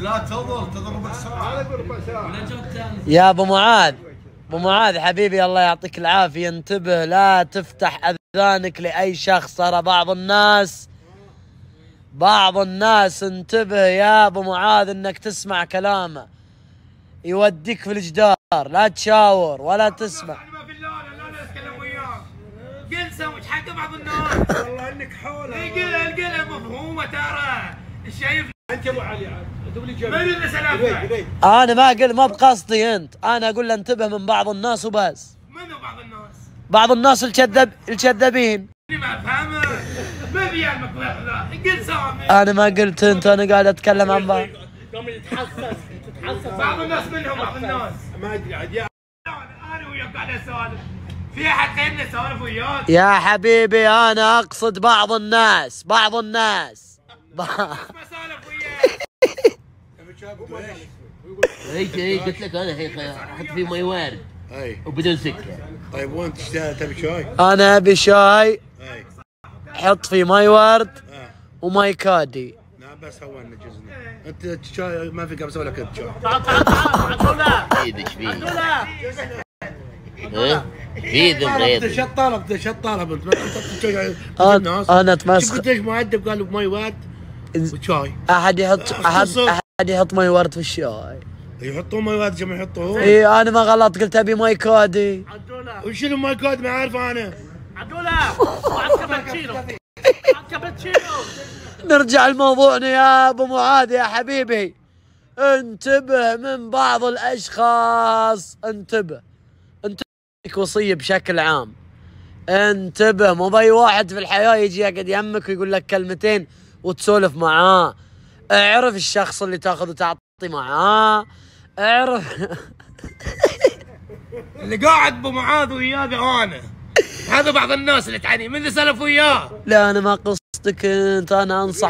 لا ربع ساعه يا أبو معاذ. أبو معاذ حبيبي الله يعطيك العافية. انتبه لا تفتح أذانك لأي شخص. ترى بعض الناس بعض الناس انتبه يا أبو معاذ إنك تسمع كلامه. يوديك في الجدار لا تشاور ولا تسمع. ما في اللون اللون أتكلم وياه جلسه وتحدى بعض الناس. والله إنك حولة. القلة القلة مفهومة ترى. شايف أنت أبو علي عاد أنا ما أقول ما بقصدي أنت. أنا أقول له انتبه من بعض الناس وبس. منو بعض الناس؟ بعض الناس الكذاب الكذابين. ما أفهمه. ما في قل سامي. أنا ما قلت أنت أنا قاعد أتكلم عن بعض. قام يتحسس. بعض الناس منهم بعض الناس. ما أدري عاد يا أنا وياك قاعد اسولف في أحد غيرنا وياك؟ يا حبيبي أنا أقصد بعض الناس بعض الناس. ما سولف وياك. هيك هيك قلت لك أنا هيك أحط فيه مي وارد. أي. وبدون سكر طيب وانت تبي شاي؟ أنا أبي شاي. أي. حط فيه ماي ورد آه. وماي كادي. نعم بس هو نجزنا انت شاي ما في قام أسوي لك انت شاي إيدك فيه ها في ذم طلب ريض شو طلب شو طلب انت ما تحط شاي أنا اتمسخر قلت إيش مؤدب قالوا بمي واد وشاي احد يحط احد. احد يحط ماي ورد في الشاي يحطون مي واد جمع يحطون اي أنا ما غلط قلت ابي ماي كادي وشنو ماي كود ما عارف أنا نرجع لموضوعنا يا أبو معاذ يا حبيبي. انتبه من بعض الأشخاص. انتبه. انتبه لك وصية بشكل عام. انتبه. مو بأي واحد في الحياة يجي يقعد يمك ويقول لك كلمتين وتسولف معاه. اعرف الشخص اللي تاخذ وتعطي معاه. اعرف. اللي قاعد أبو معاذ وياك أنا هذا بعض الناس اللي تعاني. من اللي سلف وياه؟ لا أنا ما قصدك انت أنا انصح